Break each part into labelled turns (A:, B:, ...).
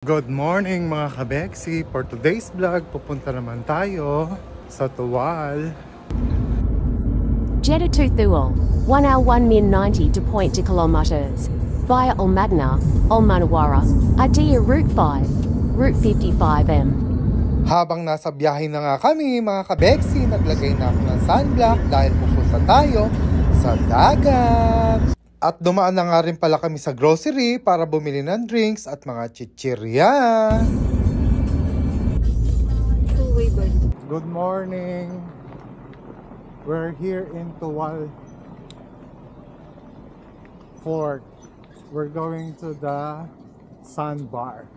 A: Good morning mga kabeksi! For today's vlog, pupunta naman tayo sa Tuwal.
B: Jeddah to Thual, 1 hour 1 min 90 to point to kilometers. Via Al Madna, Al Manawara, Adia Route 5, Route 55M.
A: Habang nasa biyahe na nga kami mga kabeksi, naglagay na ako ng sunblock dahil pupunta tayo sa dagat. At dumaan na nga rin pala kami sa grocery para bumili ng drinks at mga chichirya. Good morning. We're here in Tuwal Fort. We're going to the sandbar.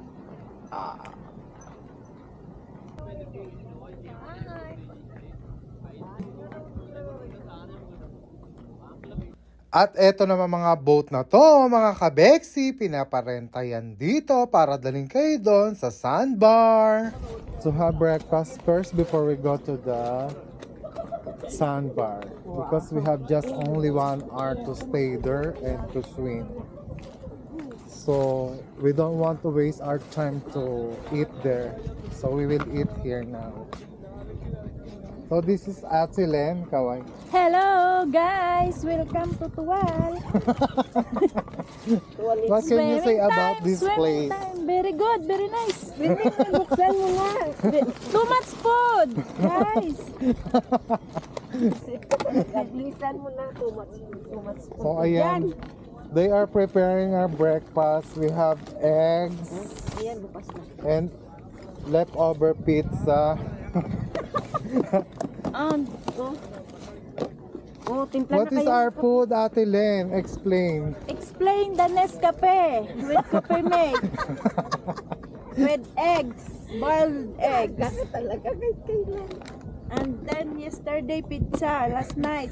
A: At eto naman mga boat na to, mga kabeksi, pinaparenta yan dito para daling kayo doon sa sandbar. To have breakfast first before we go to the sandbar. Because we have just only one hour to stay there and to swim. So we don't want to waste our time to eat there. So we will eat here now. So this is Ate Len, Kawai.
C: Hello guys! Welcome to Tuwal.
A: What can you say about
C: time,
A: this
C: swimming
A: place?
C: time. Very good, very nice. Very Buksan mo nga. Too much food, guys. Naglisan mo na too much, too much food.
A: So ayan, they are preparing our breakfast. We have eggs
C: Ayan, bukas na.
A: and leftover pizza.
C: Um, oh. Oh, timpla
A: What
C: na
A: is
C: kayo.
A: our food, Ate Len? Explain.
C: Explain the Nescafe with coffee mate. with eggs, boiled eggs. talaga kay kailan. And then yesterday pizza last night.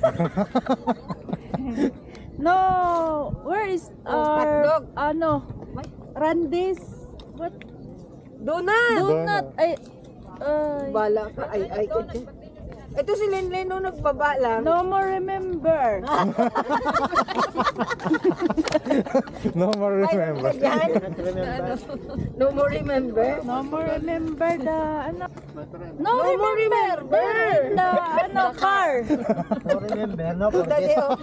C: no, where is our ano? Randy's what?
D: Donut!
C: Donut. Ay, ay,
D: Bala ka. Ay, ay, ay. Ito si Lenlen nung nagbaba lang.
C: no more remember.
A: No more remember.
D: Yan. No more remember.
C: No more remember the ano. No,
D: No more
C: remember, the ano car.
D: Dali, oh.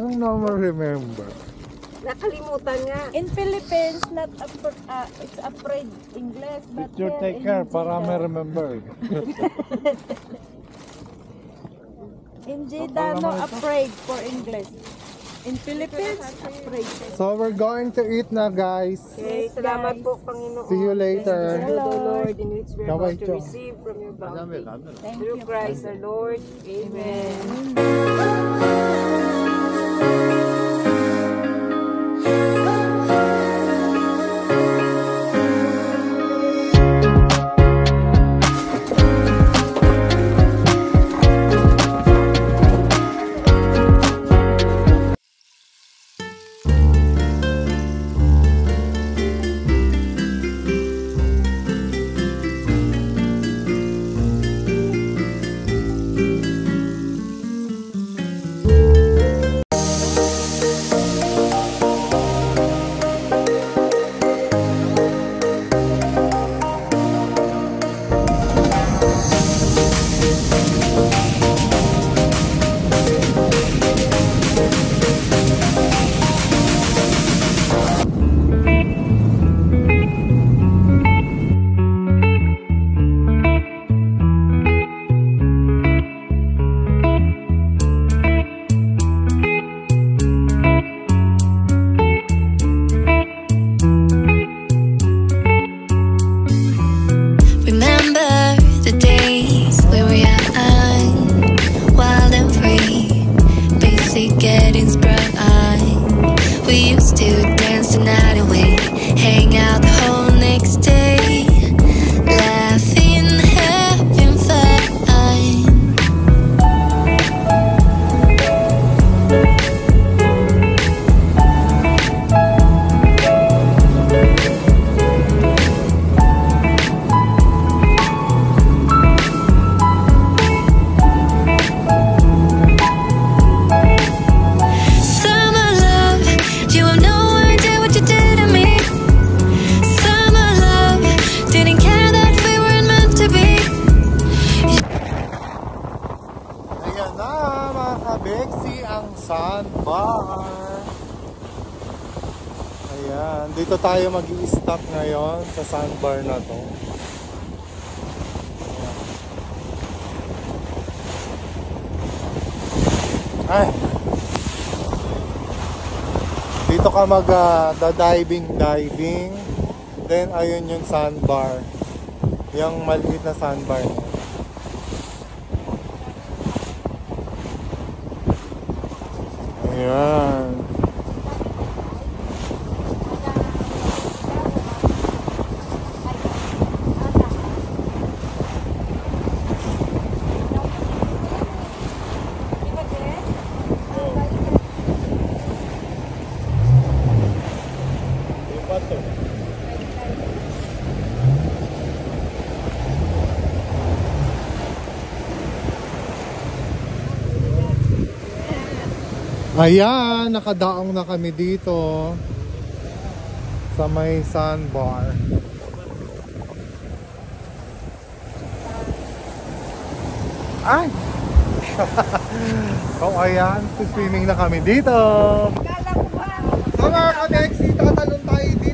A: Anong no more remember?
D: Nakalimutan nga.
C: In Philippines, not afr- uh, it's afraid English, but
A: You
C: here
A: take
C: in
A: care para may remember.
C: In Jeddah, no afraid for English. In Philippines, afraid.
A: So we're going to eat na guys.
D: Okay, salamat po, Panginoon.
A: See you later.
D: Thank you, O Lord, in which we are
A: Kaway
D: about to
A: Chong.
D: receive from your bounty.
C: Thank
D: Through
C: you.
D: Christ our Lord. Amen. sandbar.
A: Ayan, dito tayo mag stop ngayon sa sandbar na to. Ay! Dito ka mag ah, uh, diving diving. Then ayun yung sandbar. Yung maliit na sandbar niya. Na. Ayan. Ayan, nakadaong na kami dito sa may sandbar. Ay! so ayan, swimming na kami dito. So mga ka-Nexi, tatalon tayo dito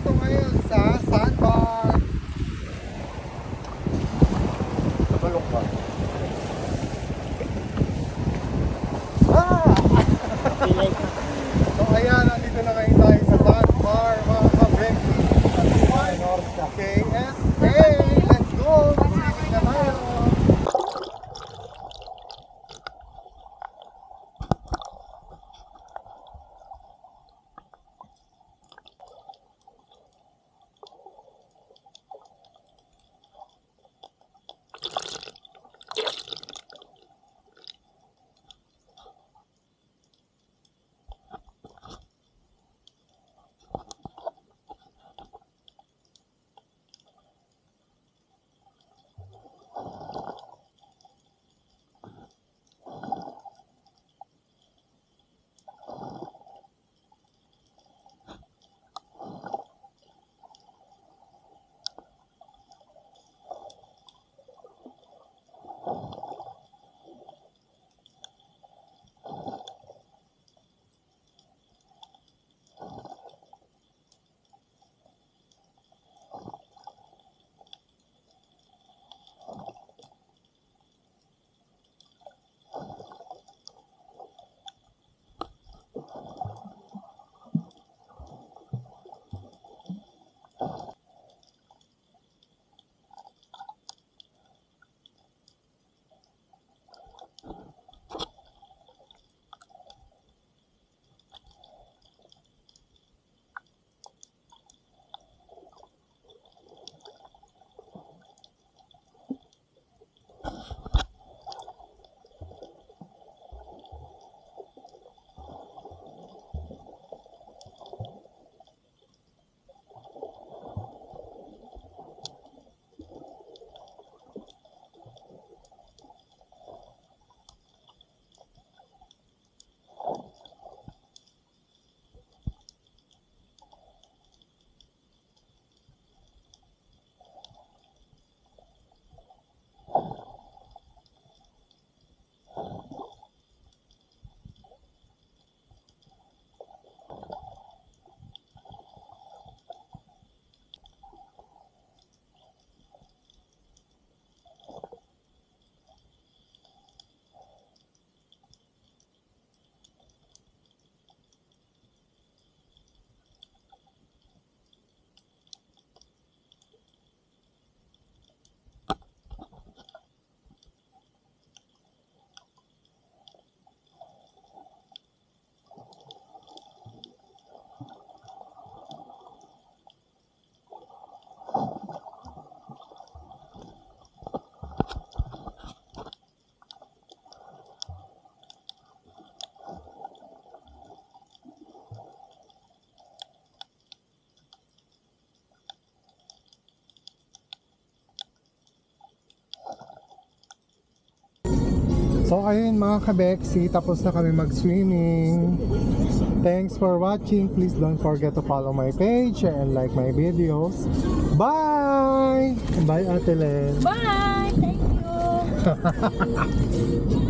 A: So ayun mga kabeksi, tapos na kami mag-swimming. Thanks for watching. Please don't forget to follow my page and like my videos. Bye! Bye Ate Len.
C: Bye! Thank you!